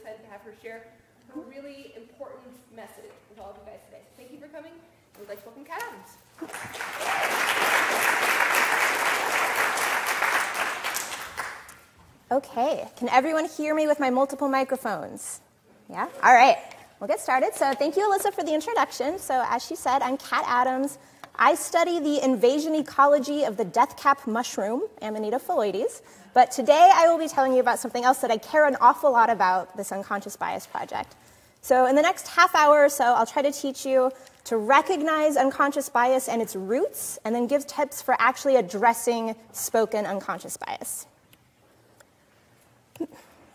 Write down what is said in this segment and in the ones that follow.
excited to have her share a really important message with all of you guys today. So thank you for coming. Would like to welcome Cat Adams. Okay, can everyone hear me with my multiple microphones? Yeah? All right, we'll get started. So, thank you, Alyssa, for the introduction. So, as she said, I'm Cat Adams. I study the invasion ecology of the death cap mushroom, Amanita phalloides. But today I will be telling you about something else that I care an awful lot about this unconscious bias project. So, in the next half hour or so, I'll try to teach you to recognize unconscious bias and its roots, and then give tips for actually addressing spoken unconscious bias.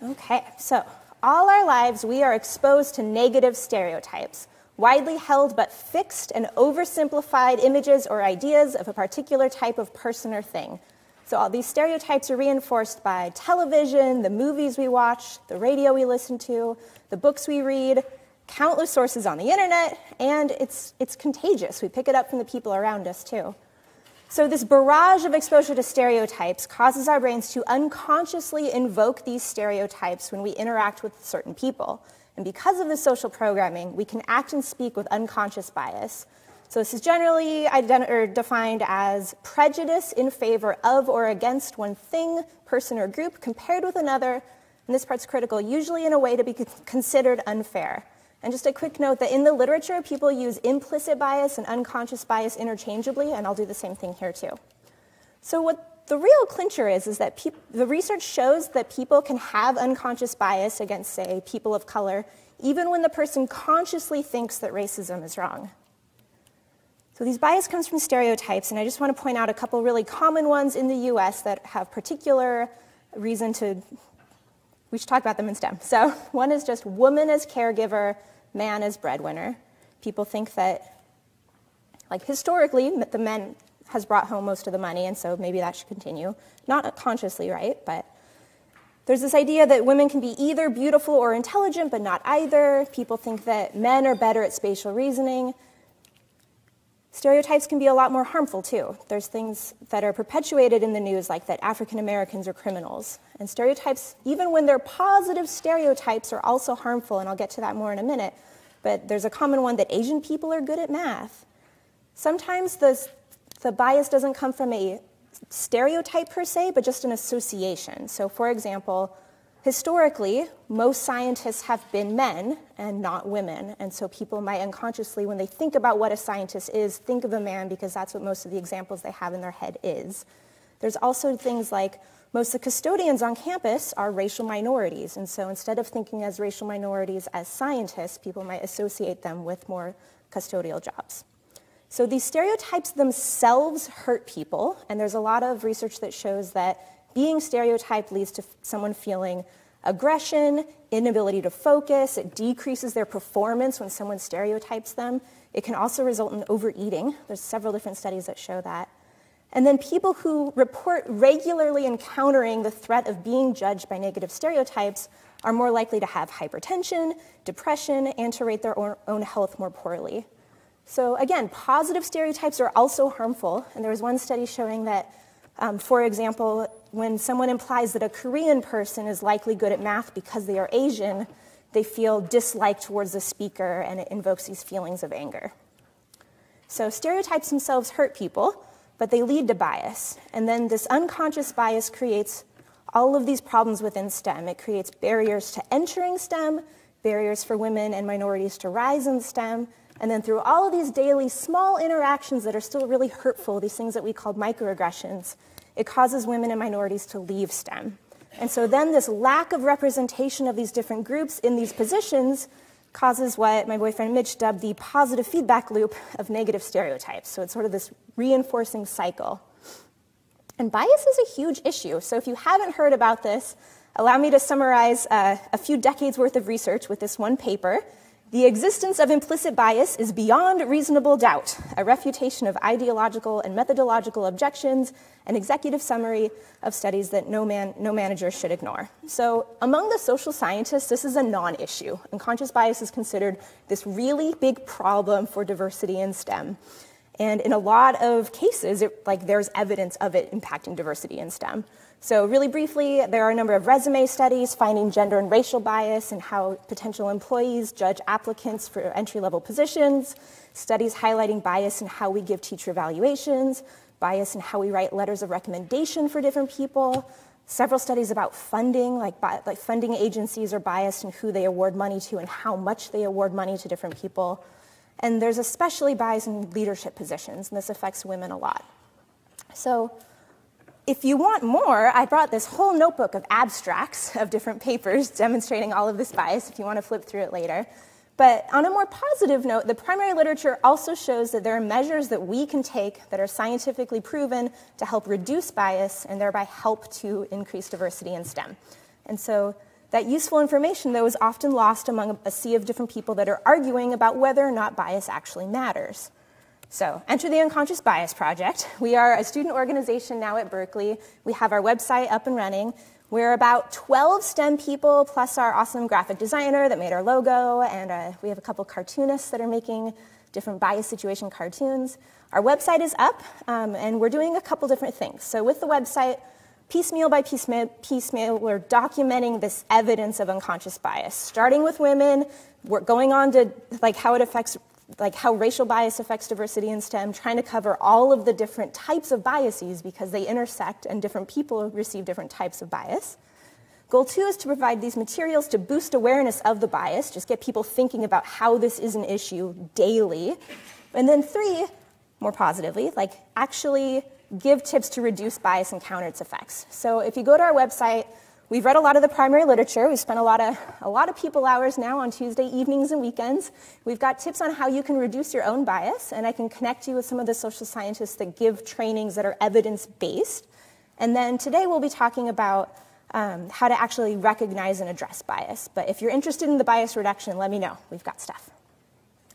Okay, so all our lives we are exposed to negative stereotypes, widely held but fixed and oversimplified images or ideas of a particular type of person or thing. So all these stereotypes are reinforced by television, the movies we watch, the radio we listen to, the books we read, countless sources on the internet, and it's, it's contagious. We pick it up from the people around us too. So, this barrage of exposure to stereotypes causes our brains to unconsciously invoke these stereotypes when we interact with certain people. And because of the social programming, we can act and speak with unconscious bias. So, this is generally defined as prejudice in favor of or against one thing, person, or group compared with another. And this part's critical, usually in a way to be considered unfair. And just a quick note that in the literature, people use implicit bias and unconscious bias interchangeably, and I'll do the same thing here too. So, what the real clincher is, is that the research shows that people can have unconscious bias against, say, people of color, even when the person consciously thinks that racism is wrong. So, these bias comes from stereotypes, and I just want to point out a couple really common ones in the US that have particular reason to. We should talk about them in STEM. So, one is just woman as caregiver, man as breadwinner. People think that, like historically, the men has brought home most of the money, and so maybe that should continue. Not consciously, right? But there's this idea that women can be either beautiful or intelligent, but not either. People think that men are better at spatial reasoning. Stereotypes can be a lot more harmful too. There's things that are perpetuated in the news, like that African Americans are criminals. And stereotypes, even when they're positive stereotypes, are also harmful, and I'll get to that more in a minute. But there's a common one that Asian people are good at math. Sometimes the, the bias doesn't come from a stereotype per se, but just an association. So, for example, Historically, most scientists have been men and not women, and so people might unconsciously, when they think about what a scientist is, think of a man because that's what most of the examples they have in their head is. There's also things like most of the custodians on campus are racial minorities, and so instead of thinking as racial minorities as scientists, people might associate them with more custodial jobs. So these stereotypes themselves hurt people, and there's a lot of research that shows that being stereotyped leads to someone feeling aggression, inability to focus. It decreases their performance when someone stereotypes them. It can also result in overeating. There's several different studies that show that. And then people who report regularly encountering the threat of being judged by negative stereotypes are more likely to have hypertension, depression, and to rate their own health more poorly. So, again, positive stereotypes are also harmful. And there was one study showing that, um, for example, when someone implies that a Korean person is likely good at math because they are Asian, they feel dislike towards the speaker and it invokes these feelings of anger. So stereotypes themselves hurt people, but they lead to bias. And then this unconscious bias creates all of these problems within STEM. It creates barriers to entering STEM, barriers for women and minorities to rise in STEM, and then through all of these daily small interactions that are still really hurtful, these things that we call microaggressions, it causes women and minorities to leave STEM. And so then this lack of representation of these different groups in these positions causes what my boyfriend Mitch dubbed the positive feedback loop of negative stereotypes. So it's sort of this reinforcing cycle. And bias is a huge issue. So if you haven't heard about this, allow me to summarize uh, a few decades worth of research with this one paper. The existence of implicit bias is beyond reasonable doubt, a refutation of ideological and methodological objections, an executive summary of studies that no, man, no manager should ignore. So, among the social scientists, this is a non issue. Unconscious bias is considered this really big problem for diversity in STEM. And in a lot of cases, it, like there's evidence of it impacting diversity in STEM. So, really briefly, there are a number of resume studies finding gender and racial bias and how potential employees judge applicants for entry level positions, studies highlighting bias in how we give teacher evaluations, bias in how we write letters of recommendation for different people, several studies about funding, like, like funding agencies are biased in who they award money to and how much they award money to different people. And there's especially bias in leadership positions, and this affects women a lot. So, if you want more, I brought this whole notebook of abstracts of different papers demonstrating all of this bias if you want to flip through it later. But on a more positive note, the primary literature also shows that there are measures that we can take that are scientifically proven to help reduce bias and thereby help to increase diversity in STEM. And so that useful information, though, is often lost among a sea of different people that are arguing about whether or not bias actually matters. So, enter the Unconscious Bias Project. We are a student organization now at Berkeley. We have our website up and running. We're about 12 STEM people, plus our awesome graphic designer that made our logo, and uh, we have a couple cartoonists that are making different bias situation cartoons. Our website is up, um, and we're doing a couple different things. So, with the website, piecemeal by piecemeal, piecemeal, we're documenting this evidence of unconscious bias, starting with women, we're going on to like how it affects like how racial bias affects diversity in STEM, trying to cover all of the different types of biases because they intersect and different people receive different types of bias. Goal two is to provide these materials to boost awareness of the bias, just get people thinking about how this is an issue daily. And then three, more positively, like actually give tips to reduce bias and counter its effects. So if you go to our website, We've read a lot of the primary literature. We've spent a lot of, a lot of people hours now on Tuesday evenings and weekends. We've got tips on how you can reduce your own bias, and I can connect you with some of the social scientists that give trainings that are evidence based. And then today we'll be talking about um, how to actually recognize and address bias. But if you're interested in the bias reduction, let me know. We've got stuff.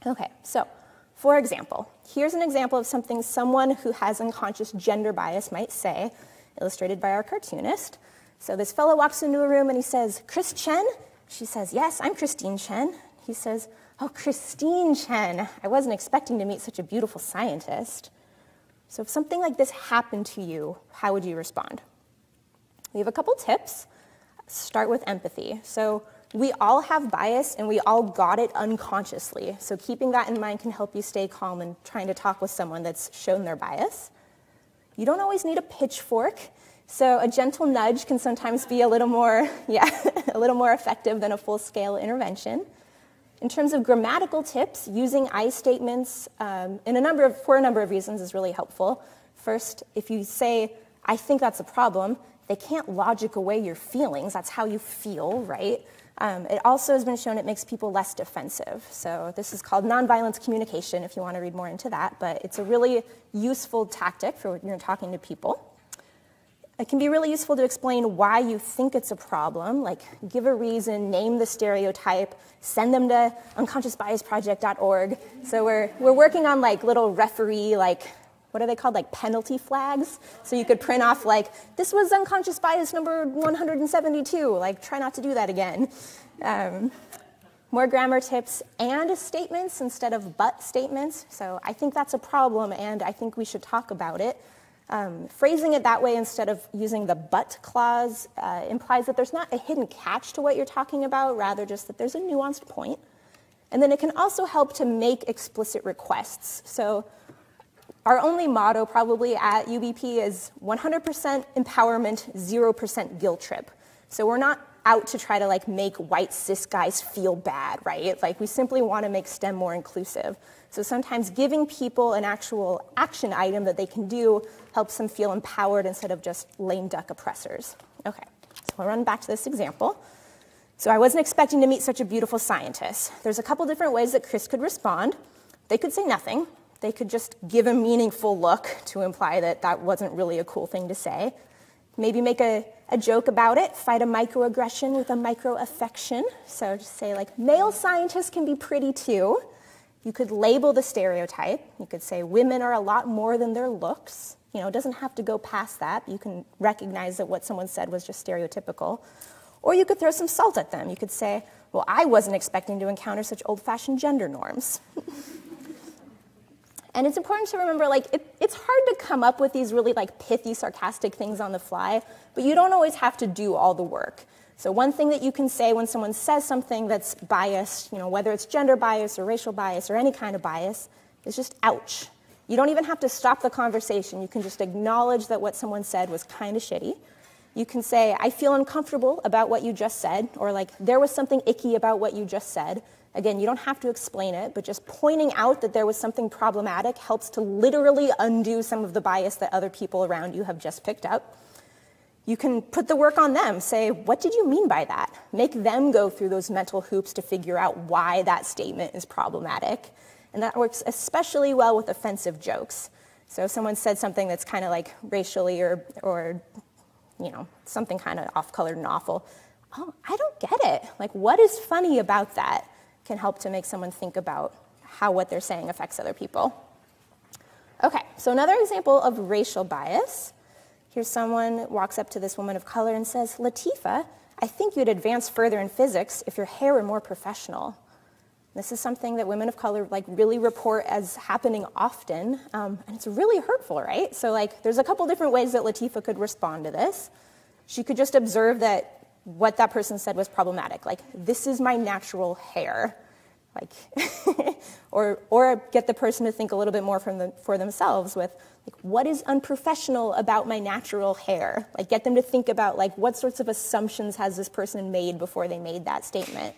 Okay, so for example, here's an example of something someone who has unconscious gender bias might say, illustrated by our cartoonist. So this fellow walks into a room and he says, Chris Chen? She says, Yes, I'm Christine Chen. He says, Oh, Christine Chen. I wasn't expecting to meet such a beautiful scientist. So if something like this happened to you, how would you respond? We have a couple tips. Start with empathy. So we all have bias and we all got it unconsciously. So keeping that in mind can help you stay calm and trying to talk with someone that's shown their bias. You don't always need a pitchfork. So a gentle nudge can sometimes be a little more, yeah, a little more effective than a full-scale intervention. In terms of grammatical tips, using I statements um, in a number of, for a number of reasons is really helpful. First, if you say, I think that's a problem, they can't logic away your feelings. That's how you feel, right? Um, it also has been shown it makes people less defensive. So this is called nonviolence communication if you want to read more into that, but it's a really useful tactic for when you're talking to people. It can be really useful to explain why you think it's a problem, like give a reason, name the stereotype, send them to unconsciousbiasproject.org. So we're, we're working on like little referee, like, what are they called? Like penalty flags. So you could print off like, this was unconscious bias number 172. Like, try not to do that again. Um, more grammar tips and statements instead of but statements. So I think that's a problem and I think we should talk about it. Um, phrasing it that way instead of using the but clause uh, implies that there's not a hidden catch to what you're talking about, rather just that there's a nuanced point. And then it can also help to make explicit requests. So our only motto probably at UBP is 100% empowerment, 0% guilt trip. So we're not out to try to like make white cis guys feel bad, right? Like we simply want to make STEM more inclusive. So sometimes giving people an actual action item that they can do helps them feel empowered instead of just lame duck oppressors. Okay, so we'll run back to this example. So I wasn't expecting to meet such a beautiful scientist. There's a couple different ways that Chris could respond. They could say nothing. They could just give a meaningful look to imply that that wasn't really a cool thing to say. Maybe make a, a joke about it, fight a microaggression with a microaffection. So just say, like, male scientists can be pretty too. You could label the stereotype. You could say women are a lot more than their looks. You know, it doesn't have to go past that. You can recognize that what someone said was just stereotypical. Or you could throw some salt at them. You could say, well, I wasn't expecting to encounter such old fashioned gender norms. and it's important to remember, like, it, it's hard to come up with these really, like, pithy, sarcastic things on the fly, but you don't always have to do all the work. So one thing that you can say when someone says something that's biased, you know, whether it's gender bias or racial bias or any kind of bias, is just ouch. You don't even have to stop the conversation. You can just acknowledge that what someone said was kind of shitty. You can say, I feel uncomfortable about what you just said, or like, there was something icky about what you just said. Again, you don't have to explain it, but just pointing out that there was something problematic helps to literally undo some of the bias that other people around you have just picked up. You can put the work on them. Say, what did you mean by that? Make them go through those mental hoops to figure out why that statement is problematic. And that works especially well with offensive jokes. So if someone said something that's kind of like racially or, or you know, something kind of off-colored and awful, oh, I don't get it. Like, what is funny about that can help to make someone think about how what they're saying affects other people. Okay, so another example of racial bias Here's someone walks up to this woman of color and says, Latifa, I think you'd advance further in physics if your hair were more professional. This is something that women of color like really report as happening often, um, and it's really hurtful, right? So like, there's a couple different ways that Latifa could respond to this. She could just observe that what that person said was problematic, like this is my natural hair, like, or or get the person to think a little bit more the, for themselves with like what is unprofessional about my natural hair like get them to think about like what sorts of assumptions has this person made before they made that statement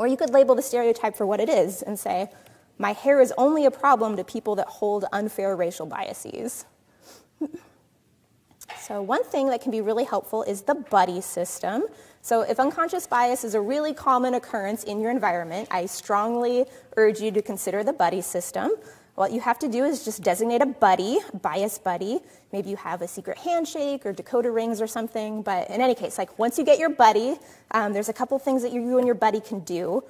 or you could label the stereotype for what it is and say my hair is only a problem to people that hold unfair racial biases. So one thing that can be really helpful is the buddy system. So if unconscious bias is a really common occurrence in your environment i strongly urge you to consider the buddy system what you have to do is just designate a buddy, bias buddy. Maybe you have a secret handshake or decoder rings or something. But in any case, like once you get your buddy, um, there's a couple things that you and your buddy can do.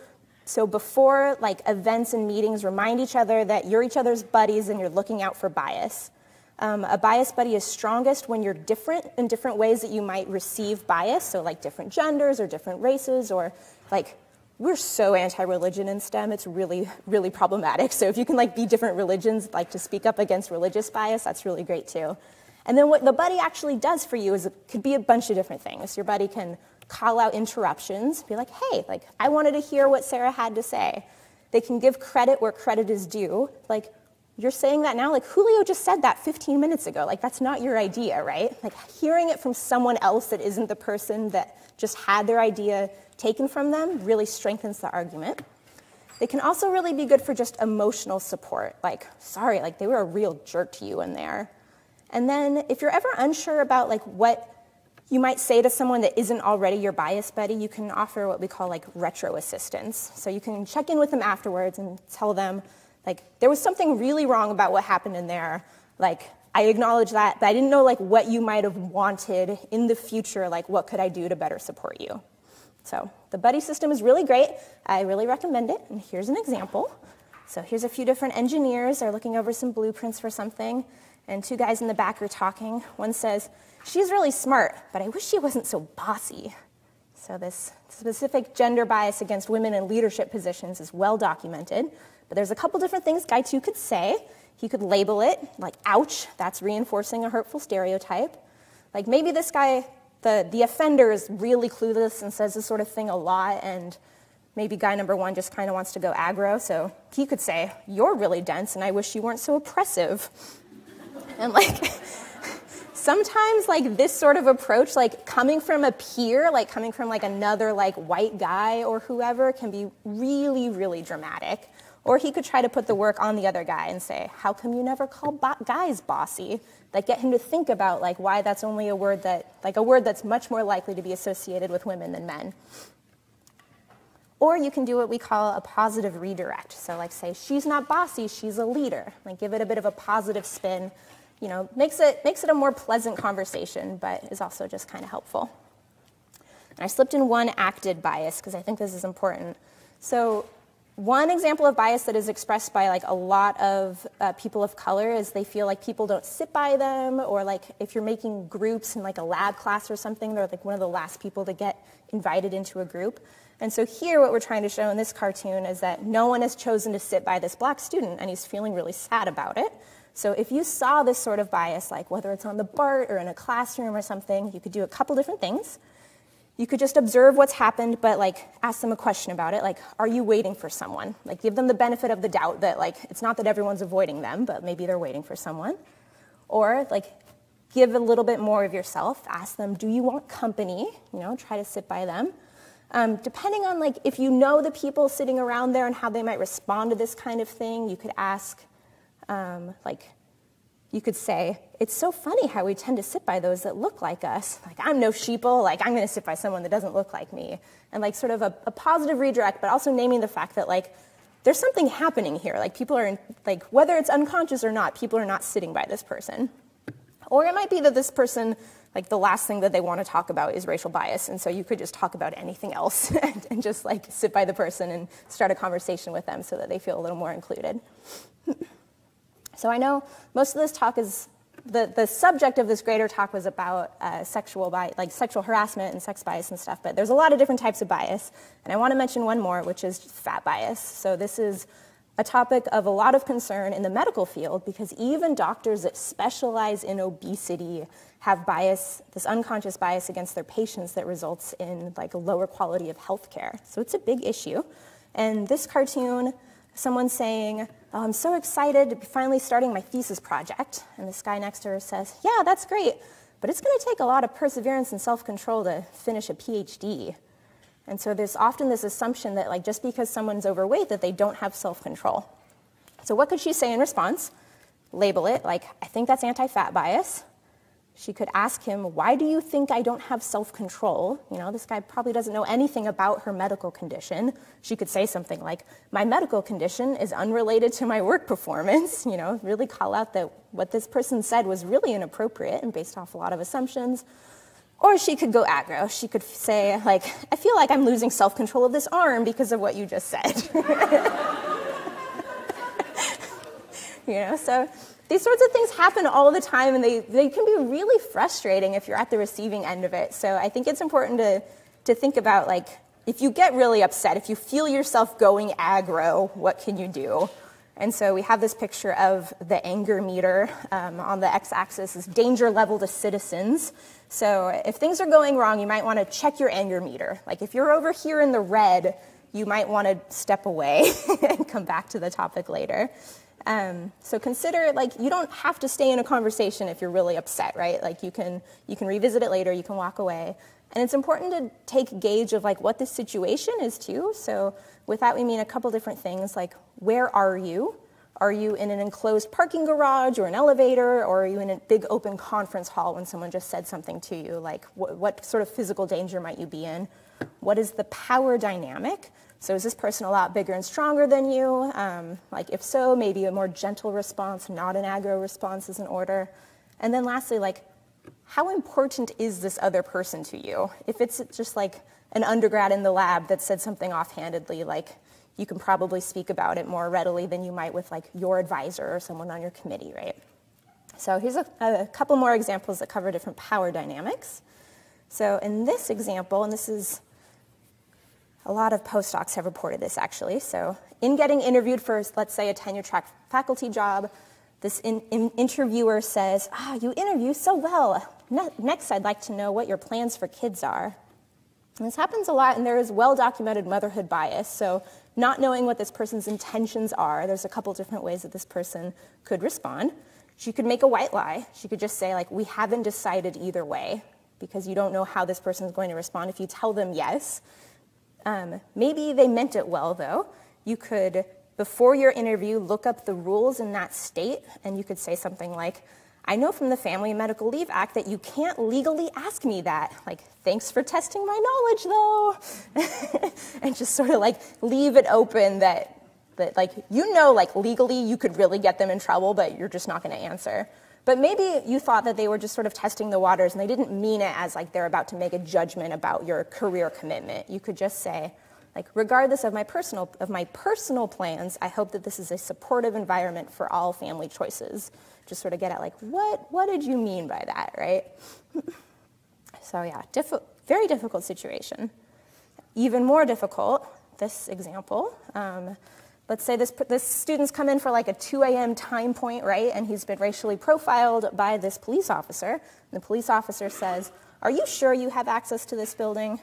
So before like events and meetings, remind each other that you're each other's buddies and you're looking out for bias. Um, a bias buddy is strongest when you're different in different ways that you might receive bias, so like different genders or different races or like we're so anti-religion in STEM. It's really, really problematic. So if you can like be different religions, like to speak up against religious bias, that's really great too. And then what the buddy actually does for you is it could be a bunch of different things. Your buddy can call out interruptions, be like, hey, like I wanted to hear what Sarah had to say. They can give credit where credit is due. Like, you're saying that now, like Julio just said that 15 minutes ago. Like, that's not your idea, right? Like, hearing it from someone else that isn't the person that just had their idea taken from them really strengthens the argument. They can also really be good for just emotional support, like, sorry, like they were a real jerk to you in there. And then if you're ever unsure about like what you might say to someone that isn't already your bias buddy, you can offer what we call like retro assistance. So you can check in with them afterwards and tell them, like, there was something really wrong about what happened in there. Like, I acknowledge that, but I didn't know like what you might have wanted in the future, like what could I do to better support you. So the buddy system is really great. I really recommend it. And here's an example. So here's a few different engineers. They're looking over some blueprints for something. And two guys in the back are talking. One says, She's really smart, but I wish she wasn't so bossy. So this specific gender bias against women in leadership positions is well documented. But there's a couple different things Guy 2 could say. He could label it like, ouch, that's reinforcing a hurtful stereotype. Like maybe this guy the, the offender is really clueless and says this sort of thing a lot, and maybe guy number one just kind of wants to go aggro, so he could say, You're really dense, and I wish you weren't so oppressive. and like, sometimes like this sort of approach like coming from a peer like coming from like another like white guy or whoever can be really really dramatic or he could try to put the work on the other guy and say how come you never call bo- guys bossy like get him to think about like why that's only a word that like a word that's much more likely to be associated with women than men or you can do what we call a positive redirect. So, like, say, she's not bossy, she's a leader. Like, give it a bit of a positive spin. You know, makes it, makes it a more pleasant conversation, but is also just kind of helpful. And I slipped in one acted bias because I think this is important. So, one example of bias that is expressed by like a lot of uh, people of color is they feel like people don't sit by them, or like if you're making groups in like a lab class or something, they're like one of the last people to get invited into a group. And so here, what we're trying to show in this cartoon is that no one has chosen to sit by this black student, and he's feeling really sad about it. So if you saw this sort of bias, like whether it's on the BART or in a classroom or something, you could do a couple different things. You could just observe what's happened, but like ask them a question about it, like, are you waiting for someone? Like give them the benefit of the doubt that like it's not that everyone's avoiding them, but maybe they're waiting for someone. Or like give a little bit more of yourself. Ask them, do you want company? You know, try to sit by them. Um, depending on like if you know the people sitting around there and how they might respond to this kind of thing, you could ask, um, like, you could say, it's so funny how we tend to sit by those that look like us. Like, I'm no sheeple, like, I'm gonna sit by someone that doesn't look like me. And like, sort of a, a positive redirect, but also naming the fact that, like, there's something happening here. Like, people are, in, like, whether it's unconscious or not, people are not sitting by this person. Or it might be that this person like the last thing that they want to talk about is racial bias and so you could just talk about anything else and, and, just like sit by the person and start a conversation with them so that they feel a little more included so i know most of this talk is the, the subject of this greater talk was about uh, sexual bias, like sexual harassment and sex bias and stuff but there's a lot of different types of bias and i want to mention one more which is fat bias so this is a topic of a lot of concern in the medical field because even doctors that specialize in obesity have bias, this unconscious bias against their patients that results in like a lower quality of healthcare. So it's a big issue. And this cartoon, someone's saying, I'm so excited to be finally starting my thesis project. And this guy next to her says, Yeah, that's great, but it's going to take a lot of perseverance and self control to finish a PhD. And so there's often this assumption that like just because someone's overweight that they don't have self-control. So what could she say in response? Label it like I think that's anti-fat bias. She could ask him, Why do you think I don't have self control? You know, this guy probably doesn't know anything about her medical condition. She could say something like, My medical condition is unrelated to my work performance. You know, really call out that what this person said was really inappropriate and based off a lot of assumptions. Or she could go aggro. She could say, like, I feel like I'm losing self control of this arm because of what you just said. you know, so these sorts of things happen all the time and they, they can be really frustrating if you're at the receiving end of it. So I think it's important to, to think about, like, if you get really upset, if you feel yourself going aggro, what can you do? And so we have this picture of the anger meter. Um, on the x axis is danger level to citizens. So if things are going wrong, you might want to check your anger meter. Like if you're over here in the red, you might want to step away and come back to the topic later. Um, so consider like you don't have to stay in a conversation if you're really upset, right? Like you can you can revisit it later, you can walk away. And it's important to take gauge of like what the situation is too. So with that we mean a couple different things like where are you? Are you in an enclosed parking garage or an elevator, or are you in a big open conference hall when someone just said something to you? Like, wh- what sort of physical danger might you be in? What is the power dynamic? So, is this person a lot bigger and stronger than you? Um, like, if so, maybe a more gentle response, not an aggro response is in order. And then, lastly, like, how important is this other person to you? If it's just like an undergrad in the lab that said something offhandedly, like, you can probably speak about it more readily than you might with like your advisor or someone on your committee, right? So here's a, a couple more examples that cover different power dynamics. So in this example, and this is a lot of postdocs have reported this actually. So in getting interviewed for, let's say, a tenure track faculty job, this in, in interviewer says, ah, you interview so well. Ne next, I'd like to know what your plans for kids are. And this happens a lot, and there is well documented motherhood bias. So, not knowing what this person's intentions are, there's a couple different ways that this person could respond. She could make a white lie. She could just say, like, we haven't decided either way, because you don't know how this person is going to respond. If you tell them yes, um, maybe they meant it well, though. You could, before your interview, look up the rules in that state, and you could say something like, I know from the Family Medical Leave Act that you can't legally ask me that. Like, thanks for testing my knowledge, though. and just sort of like leave it open that, that, like, you know, like legally you could really get them in trouble, but you're just not going to answer. But maybe you thought that they were just sort of testing the waters and they didn't mean it as like they're about to make a judgment about your career commitment. You could just say, like, regardless of my personal of my personal plans, I hope that this is a supportive environment for all family choices just sort of get at like what what did you mean by that, right? so yeah, diffi- very difficult situation. Even more difficult, this example. Um, let's say this, this student's come in for like a 2 a.m. time point, right? And he's been racially profiled by this police officer. And the police officer says, Are you sure you have access to this building?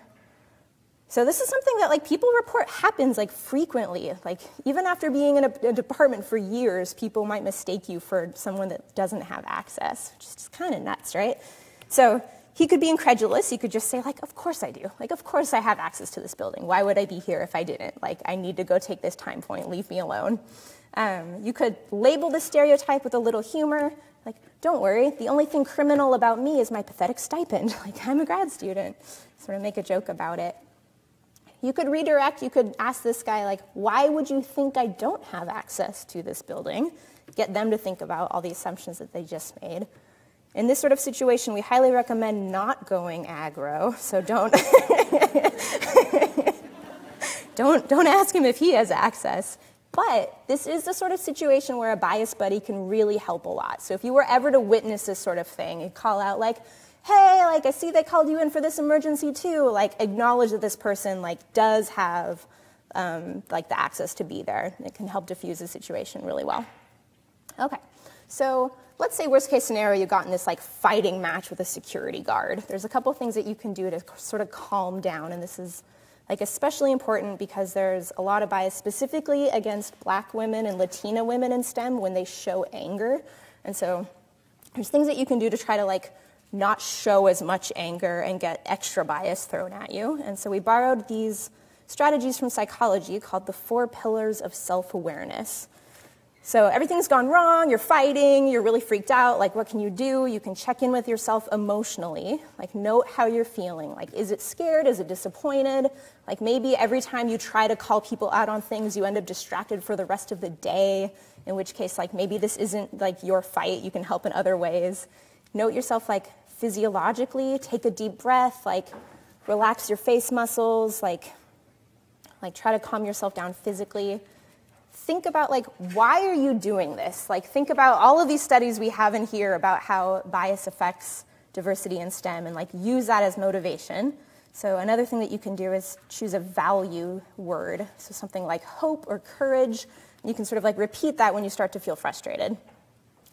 So this is something that like people report happens like frequently. Like even after being in a, a department for years, people might mistake you for someone that doesn't have access, which is kind of nuts, right? So he could be incredulous. He could just say like, "Of course I do. Like of course I have access to this building. Why would I be here if I didn't? Like I need to go take this time point. Leave me alone." Um, you could label the stereotype with a little humor. Like, don't worry, the only thing criminal about me is my pathetic stipend. Like, I'm a grad student. Sort of make a joke about it. You could redirect, you could ask this guy, like, why would you think I don't have access to this building? Get them to think about all the assumptions that they just made. In this sort of situation, we highly recommend not going aggro, so don't, don't, don't ask him if he has access. But this is the sort of situation where a bias buddy can really help a lot. So if you were ever to witness this sort of thing, you call out like, hey, like I see they called you in for this emergency too. Like acknowledge that this person like does have um, like the access to be there. It can help diffuse the situation really well. Okay, so let's say worst case scenario you got in this like fighting match with a security guard. There's a couple things that you can do to sort of calm down, and this is like especially important because there's a lot of bias specifically against black women and Latina women in STEM when they show anger. And so there's things that you can do to try to like not show as much anger and get extra bias thrown at you. And so we borrowed these strategies from psychology called the four pillars of self awareness. So everything's gone wrong, you're fighting, you're really freaked out. Like, what can you do? You can check in with yourself emotionally. Like, note how you're feeling. Like, is it scared? Is it disappointed? Like, maybe every time you try to call people out on things, you end up distracted for the rest of the day, in which case, like, maybe this isn't like your fight. You can help in other ways. Note yourself, like, physiologically, take a deep breath, like relax your face muscles, like like try to calm yourself down physically. Think about like why are you doing this? Like think about all of these studies we have in here about how bias affects diversity in STEM and like use that as motivation. So another thing that you can do is choose a value word. So something like hope or courage. You can sort of like repeat that when you start to feel frustrated.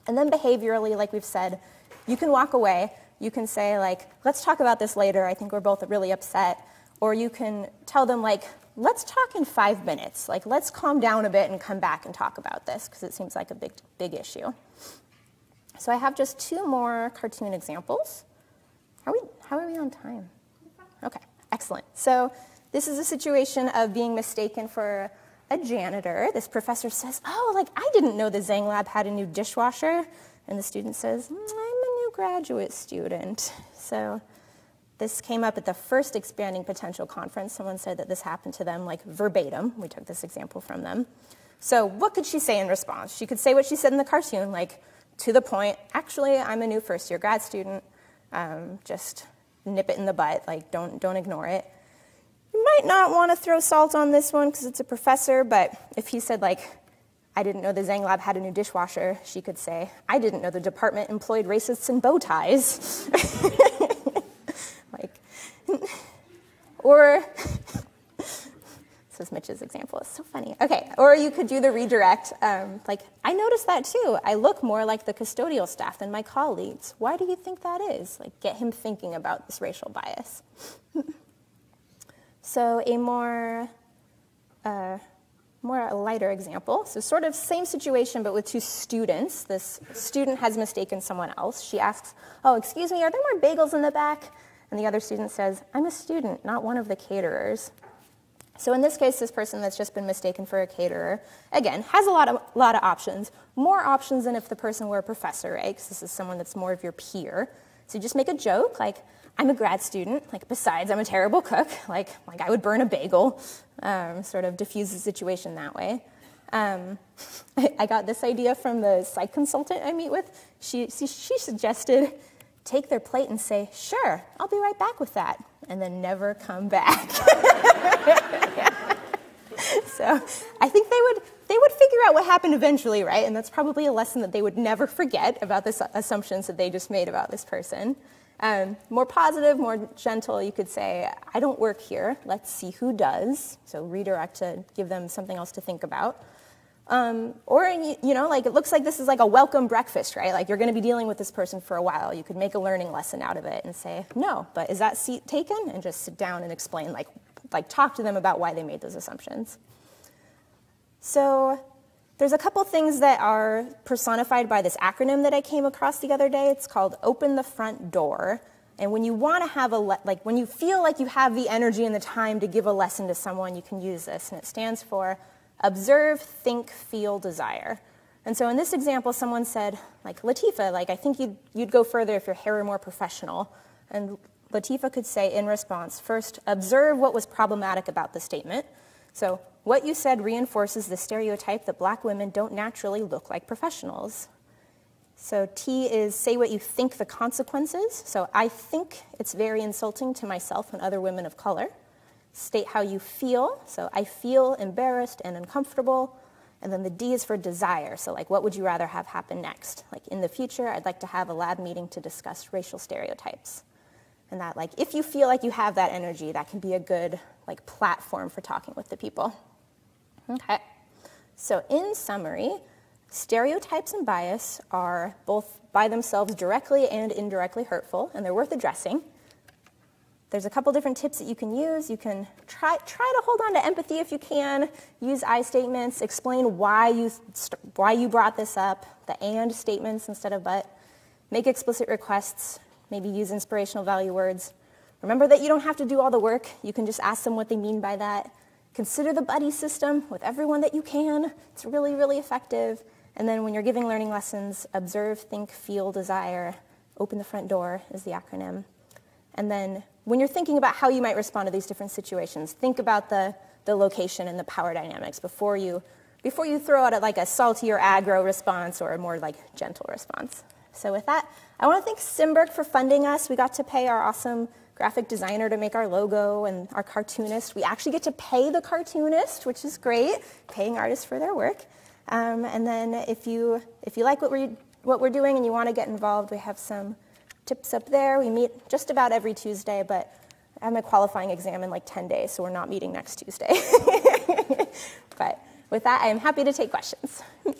And then behaviorally, like we've said, you can walk away you can say, like, let's talk about this later. I think we're both really upset. Or you can tell them, like, let's talk in five minutes. Like, let's calm down a bit and come back and talk about this because it seems like a big, big issue. So I have just two more cartoon examples. Are we, how are we on time? Okay, excellent. So this is a situation of being mistaken for a janitor. This professor says, oh, like, I didn't know the Zhang lab had a new dishwasher. And the student says, mm, I'm a new graduate student. So this came up at the first Expanding Potential conference. Someone said that this happened to them like verbatim. We took this example from them. So what could she say in response? She could say what she said in the cartoon, like to the point, actually, I'm a new first year grad student. Um, just nip it in the butt, like don't, don't ignore it. You might not want to throw salt on this one because it's a professor, but if he said like, I didn't know the Zhang Lab had a new dishwasher, she could say, I didn't know the department employed racists in bow ties. or, this is Mitch's example, it's so funny. Okay, or you could do the redirect, um, like, I noticed that too. I look more like the custodial staff than my colleagues. Why do you think that is? Like, get him thinking about this racial bias. So a more, uh, more a lighter example. So sort of same situation, but with two students. This student has mistaken someone else. She asks, "Oh, excuse me, are there more bagels in the back?" And the other student says, "I'm a student, not one of the caterers." So in this case, this person that's just been mistaken for a caterer, again, has a lot of, lot of options. More options than if the person were a professor, right? Because this is someone that's more of your peer. So you just make a joke, like, I'm a grad student, like, besides, I'm a terrible cook, like, like I would burn a bagel, um, sort of diffuse the situation that way. Um, I, I, got this idea from the psych consultant I meet with. She, she, she suggested take their plate and say, Sure, I'll be right back with that, and then never come back. so I think they would, they would figure out what happened eventually, right? And that's probably a lesson that they would never forget about the assumptions that they just made about this person. Um, more positive, more gentle, you could say, I don't work here. Let's see who does. So redirect to give them something else to think about. Um, or, you know, like it looks like this is like a welcome breakfast, right? Like you're going to be dealing with this person for a while. You could make a learning lesson out of it and say, no, but is that seat taken? And just sit down and explain, like, like talk to them about why they made those assumptions. So there's a couple things that are personified by this acronym that I came across the other day. It's called Open the Front Door. And when you want to have a, like when you feel like you have the energy and the time to give a lesson to someone, you can use this. And it stands for observe, think, feel, desire. And so in this example, someone said, like, Latifa, like, I think you'd, you'd go further if your hair were more professional. And Latifa could say in response, first, observe what was problematic about the statement. So, what you said reinforces the stereotype that black women don't naturally look like professionals. So, T is say what you think the consequences. So, I think it's very insulting to myself and other women of color state how you feel. So I feel embarrassed and uncomfortable. And then the D is for desire. So, like, what would you rather have happen next? Like, in the future, I'd like to have a lab meeting to discuss racial stereotypes. And that, like, if you feel like you have that energy, that can be a good, like, platform for talking with the people. Okay. So, in summary, stereotypes and bias are both by themselves directly and indirectly hurtful, and they're worth addressing. There's a couple different tips that you can use. You can try, try to hold on to empathy if you can. Use I statements. Explain why you, why you brought this up. The and statements instead of but. Make explicit requests. Maybe use inspirational value words. Remember that you don't have to do all the work. You can just ask them what they mean by that. Consider the buddy system with everyone that you can. It's really, really effective. And then when you're giving learning lessons, observe, think, feel, desire. Open the front door is the acronym. And then when you're thinking about how you might respond to these different situations, think about the, the location and the power dynamics before you, before you throw out a, like a salty or aggro response or a more like gentle response. So with that, I want to thank Simberg for funding us. We got to pay our awesome graphic designer to make our logo and our cartoonist. We actually get to pay the cartoonist, which is great, paying artists for their work. Um, and then if you, if you like what we're, what we're doing and you want to get involved, we have some tips up there. We meet just about every Tuesday, but I have my qualifying exam in like 10 days, so we're not meeting next Tuesday. but with that, I am happy to take questions.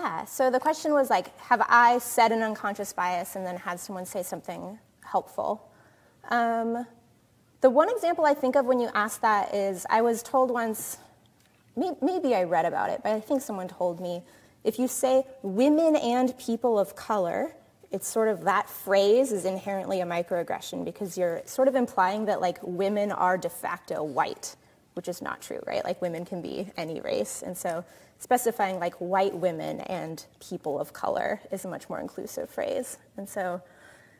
Yeah, so the question was like, have I said an unconscious bias and then had someone say something helpful? Um, the one example I think of when you ask that is I was told once, maybe I read about it, but I think someone told me if you say women and people of color, it's sort of that phrase is inherently a microaggression because you're sort of implying that like women are de facto white, which is not true, right? Like women can be any race. And so specifying like white women and people of color is a much more inclusive phrase. And so,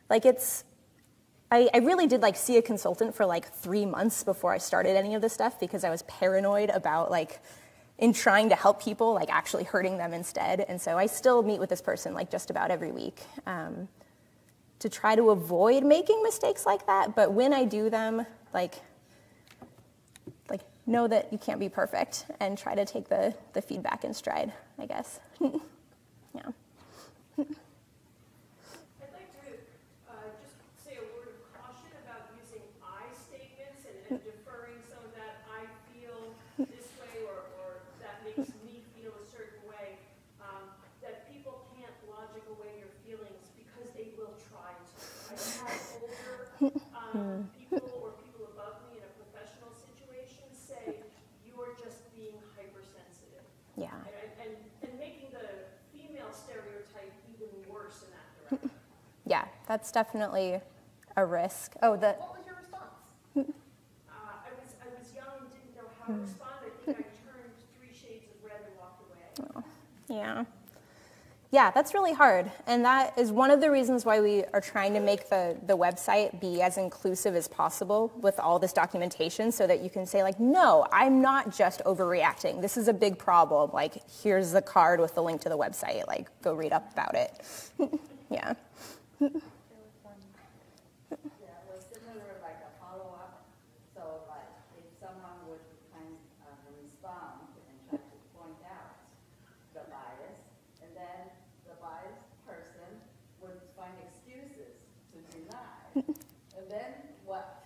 like, it's, I, I, really did like see a consultant for like three months before I started any of this stuff because I was paranoid about like, in trying to help people, like actually hurting them instead. And so I still meet with this person like just about every week um, to try to avoid making mistakes like that. But when I do them, like know that you can't be perfect and try to take the, the feedback in stride, I guess. yeah. that's definitely a risk. Oh, the What was your response? Uh, I was, I was young and didn't know how to respond. I think I turned three shades of red and walked away. Yeah. Yeah, that's really hard. And that is one of the reasons why we are trying to make the, the website be as inclusive as possible with all this documentation so that you can say, like, no, I'm not just overreacting. This is a big problem. Like, here's the card with the link to the website. Like, go read up about it. yeah. Yeah, it was similar, like a follow-up, so like, if someone would kind of respond and try to point out the bias, and then the biased person would find excuses to deny, and then what?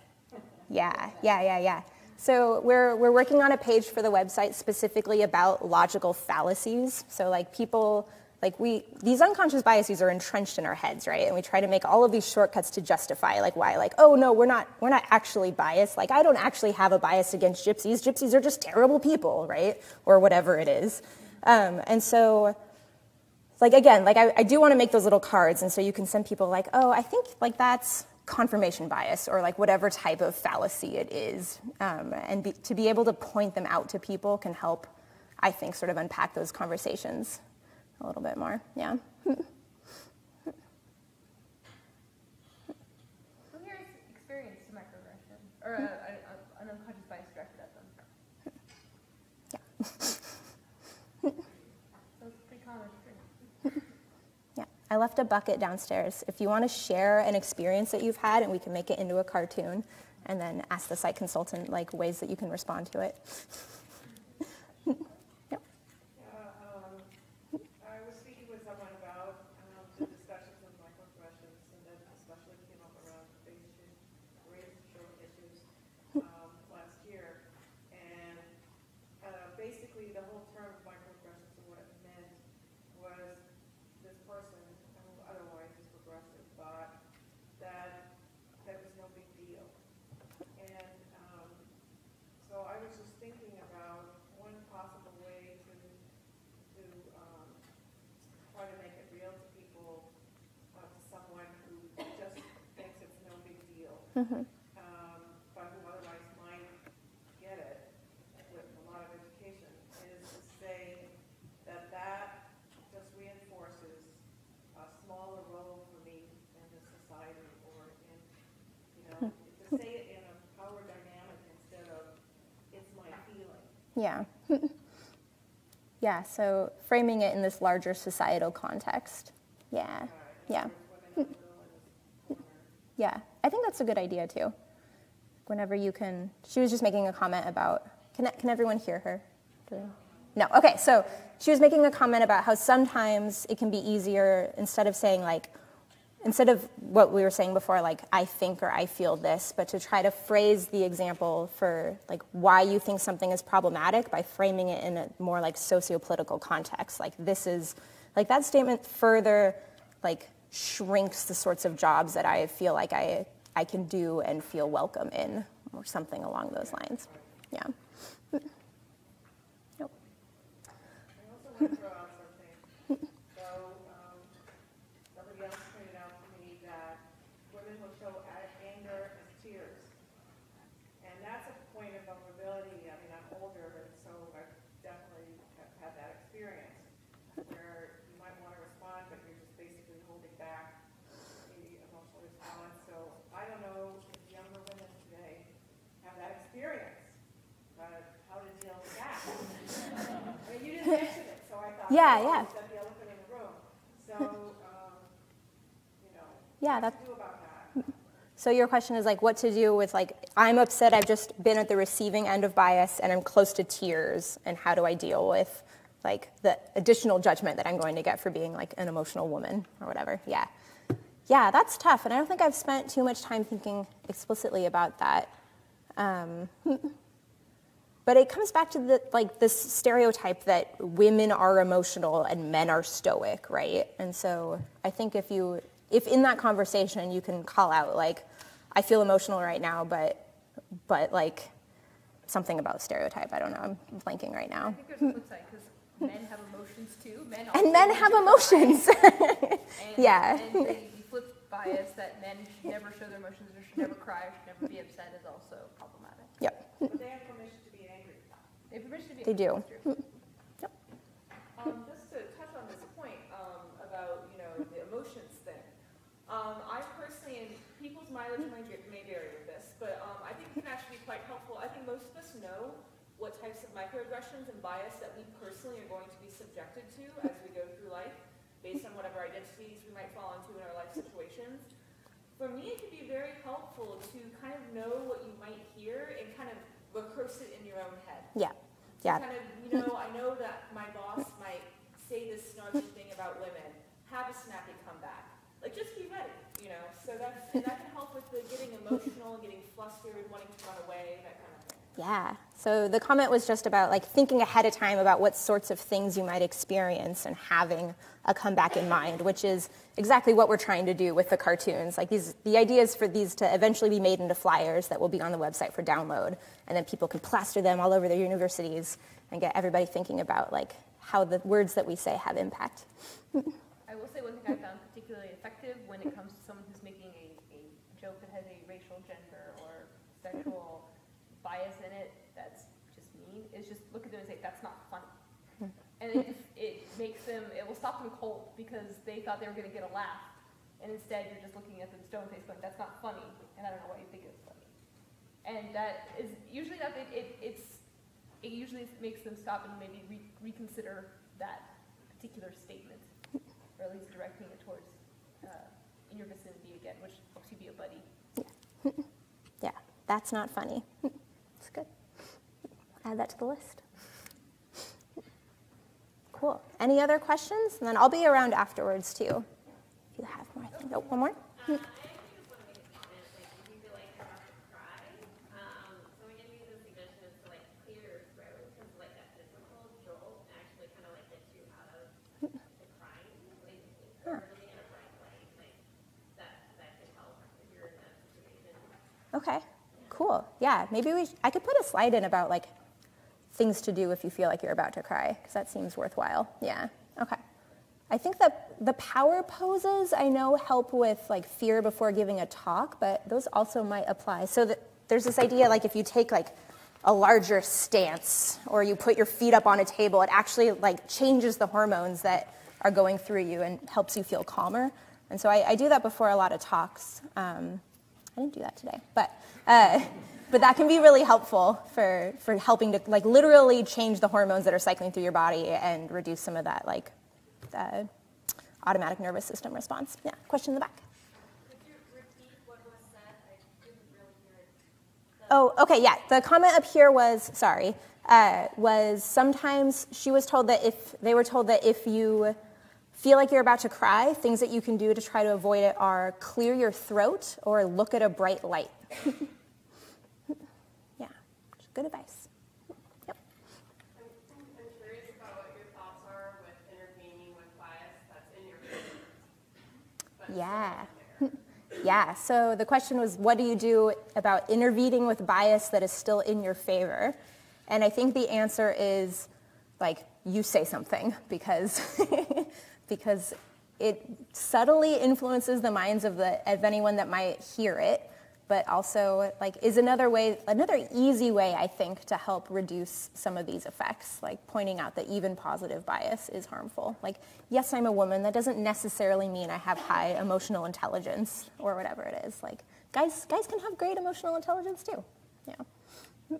Yeah, yeah, yeah, yeah. So we're, we're working on a page for the website specifically about logical fallacies. So like people, like we, these unconscious biases are entrenched in our heads, right? And we try to make all of these shortcuts to justify like why, like, oh no, we're not, we're not actually biased. Like I don't actually have a bias against gypsies. Gypsies are just terrible people, right? Or whatever it is. Um, and so like again, like I, I do want to make those little cards, and so you can send people like, oh, I think like that's confirmation bias or like whatever type of fallacy it is, um, and be, to be able to point them out to people can help, I think, sort of unpack those conversations a little bit more. Yeah. Or a, an unconscious bias directed at them? So it's pretty common. Yeah, I left a bucket downstairs. If you want to share an experience that you've had, and we can make it into a cartoon, and then ask the site consultant like ways that you can respond to it. yep. Yeah, um, I was speaking with someone about, um, the discussions of microaggressions, and then especially came up around racial, racial issues, um, last year. And, uh, basically, the whole term microaggressions and what it meant was this person, who otherwise is progressive, thought that that was no big deal. And, um, so I was just thinking about one possible way to, to, um, try to make it real to people, uh, to someone who just thinks it's no big deal. Um, but who otherwise might get it with a lot of education, is to say that that just reinforces a smaller role for me in the society or in, you know, to say it in a power dynamic instead of, it's my feeling. Yeah. yeah, so framing it in this larger societal context. Yeah. Yeah. Yeah. I think that's a good idea too. Whenever you can, she was just making a comment about, can, can everyone hear her? No. Okay, so she was making a comment about how sometimes it can be easier instead of saying like, instead of what we were saying before, like I think or I feel this, but to try to phrase the example for like why you think something is problematic by framing it in a more like socio-political context. Like this is, like that statement further like shrinks the sorts of jobs that I feel like I, I can do and feel welcome in, or something along those lines. Yeah. Yep. I also want to throw out something. So, um, somebody else pointed out to me that women will show a- anger as tears. And that's a point of vulnerability. I mean, I'm older, so I definitely have had that experience where you might want to respond, but you're just basically holding back the emotional response. So I don't know if younger women today have that experience, but how to deal with that. I mean, you didn't mention it, so I thought. Yeah, yeah. Is that the elephant in the room? So, um, you know, Yeah, that's. to do about that? So your question is like what to do with like I'm upset I've just been at the receiving end of bias and I'm close to tears and how do I deal with like the additional judgment that I'm going to get for being like an emotional woman or whatever. Yeah. Yeah, that's tough and I don't think I've spent too much time thinking explicitly about that. Um, but it comes back to the like this stereotype that women are emotional and men are stoic, right? And so I think if you if in that conversation you can call out like I feel emotional right now, but but like something about stereotype. I don't know. I'm blanking right now. I now. think there's a flip side because men have emotions too. Men And men have emotions. And Yeah. And the, the flip bias that men should never show their emotions or should never cry or should never be upset is also problematic. Yep, But they have permission to be angry. They have permission to be. They do. True. Um, just to touch on this point, um, about, you know, the emotions thing. Um, I personally, and people's mileage may, may vary with this, but, um, I think it can actually be quite helpful. I think most of us know what types of microaggressions and bias that we personally are going to be subjected to as we go through life, based on whatever identities we might fall into in our life situations. For me, it can be very helpful to kind of know what you might hear and kind of rehearse it in your own head. yeah, yeah, Kind of, you know, I know that my boss might say this snarky thing about women. Have a snappy comeback. Like, just be ready, you know. So that's and that can help with the getting emotional, getting flustered, wanting to run away, that kind of. Yeah. So the comment was just about like thinking ahead of time about what sorts of things you might experience and having a comeback in mind, which is exactly what we're trying to do with the cartoons. Like these, the idea is for these to eventually be made into flyers that will be on the website for download, and then people can plaster them all over their universities and get everybody thinking about like how the words that we say have impact. I will say one thing I found particularly effective when it comes to someone who's making a, a joke that has a racial, gender, or sexual bias in it that's just mean is just look at them and say, that's not funny. And it, it makes them, it will stop them cold because they thought they were going to get a laugh. And instead, you're just looking at them stone faced going, that's not funny. And I don't know why you think it's funny. And that is usually not, it, it, it's, it usually makes them stop and maybe re- reconsider that particular statement or at least directing it towards uh, in your vicinity again, which helps you be a buddy. Yeah, that's not funny. It's good. Add that to the list. Cool. Any other questions? And then I'll be around afterwards too. If you have more, I. Oh, one more? Okay. Cool. Yeah, maybe we. I could put a slide in about like things to do if you feel like you're about to cry, because that seems worthwhile. Yeah. Okay. I think that the power poses I know help with like fear before giving a talk, but those also might apply. So that there's this idea like if you take like a larger stance or you put your feet up on a table, it actually like changes the hormones that are going through you and helps you feel calmer. And so I, I do that before a lot of talks. Um, I didn't do that today, but uh, but that can be really helpful for for helping to like literally change the hormones that are cycling through your body and reduce some of that like automatic nervous system response. Yeah, question in the back. Oh, okay, yeah. The comment up here was sorry. Uh, was sometimes she was told that if they were told that if you feel like you're about to cry, things that you can do to try to avoid it are clear your throat or look at a bright light. good advice. Yep. I'm, I'm curious about what your thoughts are with intervening with bias that's in your favor. Yeah. Yeah, so the question was what do you do about intervening with bias that is still in your favor? And I think the answer is like you say something because because it subtly influences the minds of the of anyone that might hear it, but also like is another way another easy way I think to help reduce some of these effects, like pointing out that even positive bias is harmful. Like yes, I'm a woman, that doesn't necessarily mean I have high emotional intelligence or whatever it is. Like guys guys can have great emotional intelligence too. Yeah.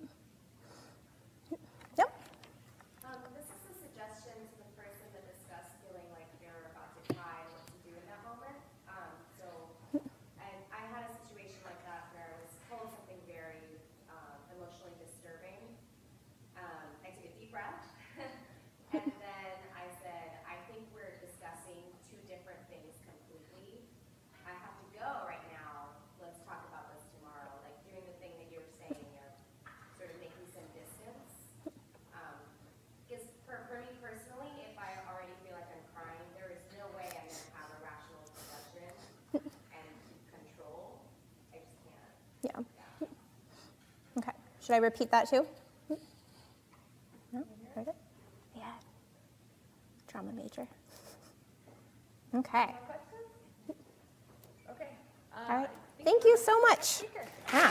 Should I repeat that too? No? Heard it? Yeah. Drama major. Okay. Okay. Uh, All right. Uh, thank, you so much. Yeah.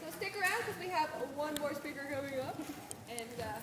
so stick around because we have one more speaker coming up. And. Uh,